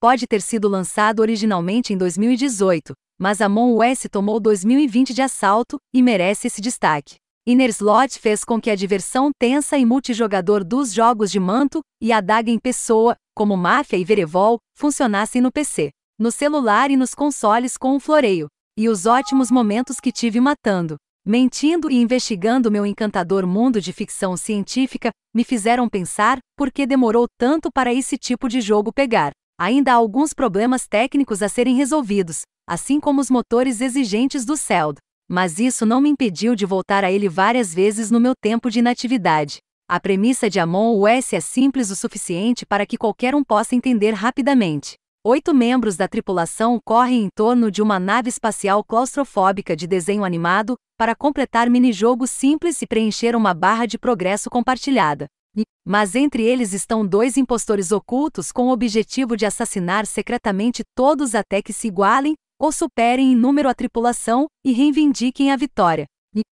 pode ter sido lançado originalmente em 2018, mas Among Us tomou 2020 de assalto e merece esse destaque. Inner Slot fez com que a diversão tensa e multijogador dos jogos de manto e adaga em pessoa, como Máfia e Verevol, funcionassem no PC, no celular e nos consoles com um floreio, e os ótimos momentos que tive matando, mentindo e investigando meu encantador mundo de ficção científica me fizeram pensar por que demorou tanto para esse tipo de jogo pegar. Ainda há alguns problemas técnicos a serem resolvidos, assim como os motores exigentes do Celd. Mas isso não me impediu de voltar a ele várias vezes no meu tempo de inatividade. A premissa de Amon US é simples o suficiente para que qualquer um possa entender rapidamente. Oito membros da tripulação correm em torno de uma nave espacial claustrofóbica de desenho animado para completar minijogos simples e preencher uma barra de progresso compartilhada. Mas entre eles estão dois impostores ocultos com o objetivo de assassinar secretamente todos até que se igualem ou superem em número a tripulação e reivindiquem a vitória.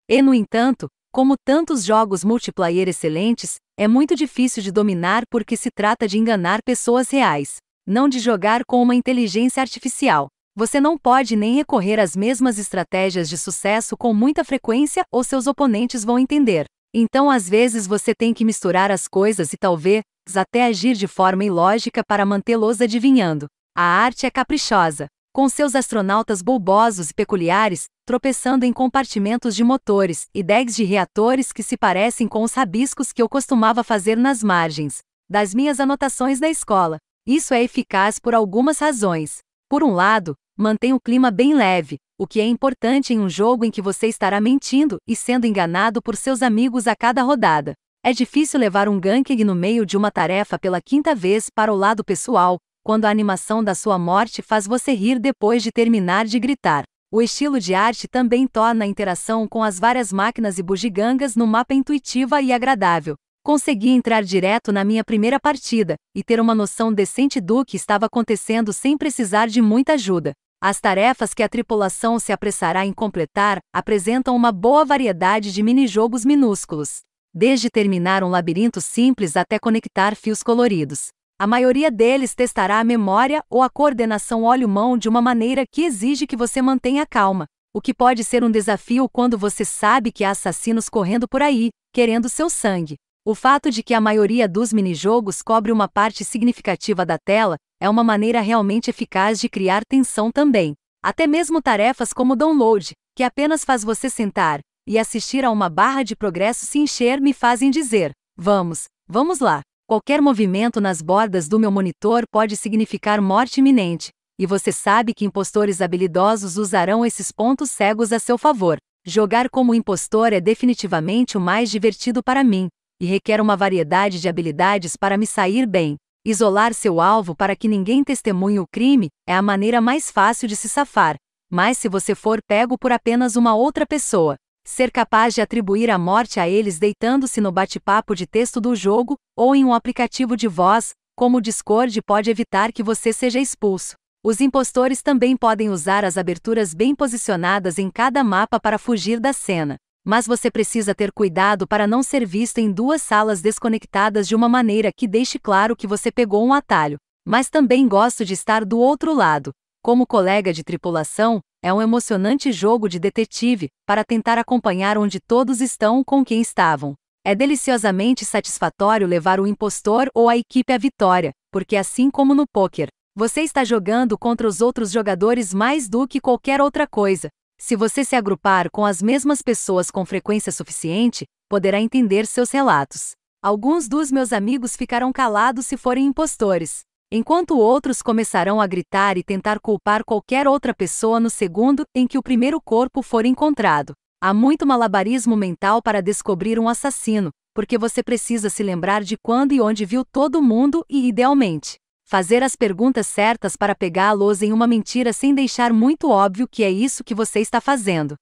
E, no entanto, como tantos jogos multiplayer excelentes, é muito difícil de dominar porque se trata de enganar pessoas reais, não de jogar com uma inteligência artificial. Você não pode nem recorrer às mesmas estratégias de sucesso com muita frequência ou seus oponentes vão entender. Então, às vezes, você tem que misturar as coisas e talvez até agir de forma ilógica para mantê-los adivinhando. A arte é caprichosa, com seus astronautas bulbosos e peculiares, tropeçando em compartimentos de motores e decks de reatores que se parecem com os rabiscos que eu costumava fazer nas margens das minhas anotações da escola. Isso é eficaz por algumas razões. Por um lado, mantém o clima bem leve, o que é importante em um jogo em que você estará mentindo e sendo enganado por seus amigos a cada rodada. É difícil levar um ganking no meio de uma tarefa pela quinta vez para o lado pessoal, quando a animação da sua morte faz você rir depois de terminar de gritar. O estilo de arte também torna a interação com as várias máquinas e bugigangas no mapa intuitiva e agradável. Consegui entrar direto na minha primeira partida e ter uma noção decente do que estava acontecendo sem precisar de muita ajuda. As tarefas que a tripulação se apressará em completar apresentam uma boa variedade de minijogos minúsculos, desde terminar um labirinto simples até conectar fios coloridos. A maioria deles testará a memória ou a coordenação olho-mão de uma maneira que exige que você mantenha calma, o que pode ser um desafio quando você sabe que há assassinos correndo por aí, querendo seu sangue. O fato de que a maioria dos minijogos cobre uma parte significativa da tela é uma maneira realmente eficaz de criar tensão também. Até mesmo tarefas como download, que apenas faz você sentar e assistir a uma barra de progresso se encher, me fazem dizer: vamos, vamos lá. Qualquer movimento nas bordas do meu monitor pode significar morte iminente, e você sabe que impostores habilidosos usarão esses pontos cegos a seu favor. Jogar como impostor é definitivamente o mais divertido para mim, e requer uma variedade de habilidades para me sair bem. Isolar seu alvo para que ninguém testemunhe o crime é a maneira mais fácil de se safar, mas se você for pego por apenas uma outra pessoa, ser capaz de atribuir a morte a eles deitando-se no bate-papo de texto do jogo ou em um aplicativo de voz, como o Discord pode evitar que você seja expulso. Os impostores também podem usar as aberturas bem posicionadas em cada mapa para fugir da cena mas você precisa ter cuidado para não ser visto em duas salas desconectadas de uma maneira que deixe claro que você pegou um atalho. Mas também gosto de estar do outro lado. Como colega de tripulação, é um emocionante jogo de detetive, para tentar acompanhar onde todos estão com quem estavam. É deliciosamente satisfatório levar o impostor ou a equipe à vitória, porque assim como no poker, você está jogando contra os outros jogadores mais do que qualquer outra coisa, se você se agrupar com as mesmas pessoas com frequência suficiente, poderá entender seus relatos. Alguns dos meus amigos ficarão calados se forem impostores, enquanto outros começarão a gritar e tentar culpar qualquer outra pessoa no segundo em que o primeiro corpo for encontrado. Há muito malabarismo mental para descobrir um assassino, porque você precisa se lembrar de quando e onde viu todo mundo e, idealmente, fazer as perguntas certas para pegá-los em uma mentira sem deixar muito óbvio que é isso que você está fazendo.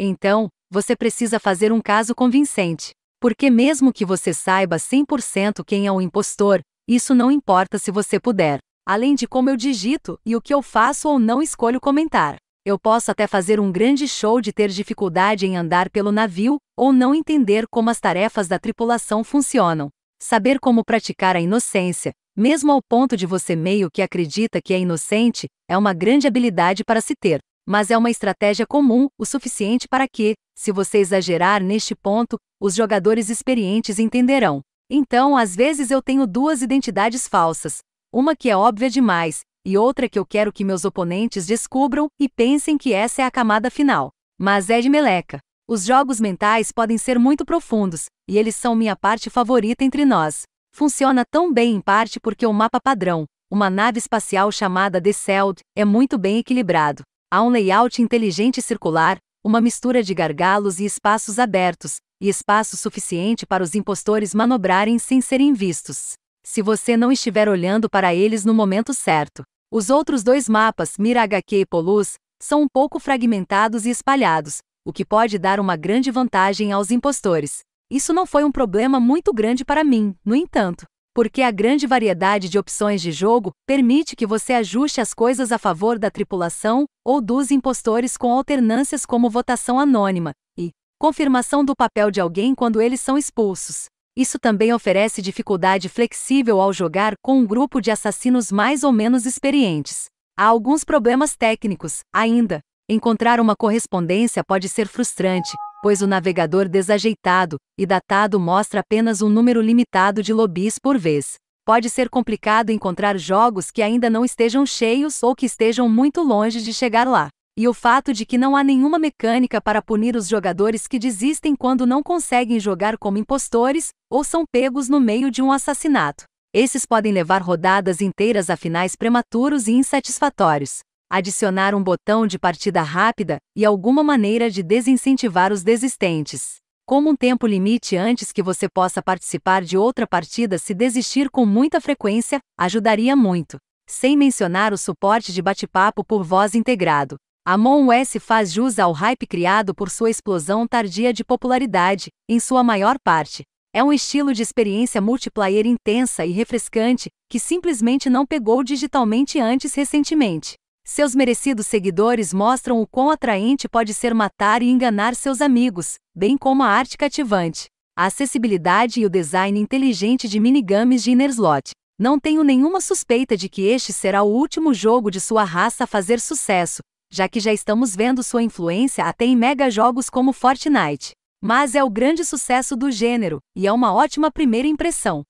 Então, você precisa fazer um caso convincente. Porque, mesmo que você saiba 100% quem é o impostor, isso não importa se você puder. Além de como eu digito e o que eu faço ou não escolho comentar. Eu posso até fazer um grande show de ter dificuldade em andar pelo navio ou não entender como as tarefas da tripulação funcionam. Saber como praticar a inocência, mesmo ao ponto de você meio que acredita que é inocente, é uma grande habilidade para se ter. Mas é uma estratégia comum o suficiente para que, se você exagerar neste ponto, os jogadores experientes entenderão. Então, às vezes eu tenho duas identidades falsas. Uma que é óbvia demais, e outra que eu quero que meus oponentes descubram e pensem que essa é a camada final. Mas é de meleca. Os jogos mentais podem ser muito profundos, e eles são minha parte favorita entre nós. Funciona tão bem em parte porque o mapa padrão, uma nave espacial chamada The Celd, é muito bem equilibrado. Há um layout inteligente circular, uma mistura de gargalos e espaços abertos, e espaço suficiente para os impostores manobrarem sem serem vistos. Se você não estiver olhando para eles no momento certo. Os outros dois mapas, Mira HQ e Polus, são um pouco fragmentados e espalhados, o que pode dar uma grande vantagem aos impostores. Isso não foi um problema muito grande para mim, no entanto, porque a grande variedade de opções de jogo permite que você ajuste as coisas a favor da tripulação ou dos impostores com alternâncias como votação anônima e confirmação do papel de alguém quando eles são expulsos. Isso também oferece dificuldade flexível ao jogar com um grupo de assassinos mais ou menos experientes. Há alguns problemas técnicos, ainda, Encontrar uma correspondência pode ser frustrante, pois o navegador desajeitado e datado mostra apenas um número limitado de lobbies por vez. Pode ser complicado encontrar jogos que ainda não estejam cheios ou que estejam muito longe de chegar lá. E o fato de que não há nenhuma mecânica para punir os jogadores que desistem quando não conseguem jogar como impostores ou são pegos no meio de um assassinato. Esses podem levar rodadas inteiras a finais prematuros e insatisfatórios adicionar um botão de partida rápida e alguma maneira de desincentivar os desistentes. Como um tempo limite antes que você possa participar de outra partida se desistir com muita frequência, ajudaria muito. Sem mencionar o suporte de bate-papo por voz integrado. A Mon OS faz jus ao hype criado por sua explosão tardia de popularidade, em sua maior parte. É um estilo de experiência multiplayer intensa e refrescante, que simplesmente não pegou digitalmente antes recentemente. Seus merecidos seguidores mostram o quão atraente pode ser matar e enganar seus amigos, bem como a arte cativante, a acessibilidade e o design inteligente de minigames de Innerslot. Não tenho nenhuma suspeita de que este será o último jogo de sua raça a fazer sucesso, já que já estamos vendo sua influência até em mega jogos como Fortnite. Mas é o grande sucesso do gênero, e é uma ótima primeira impressão.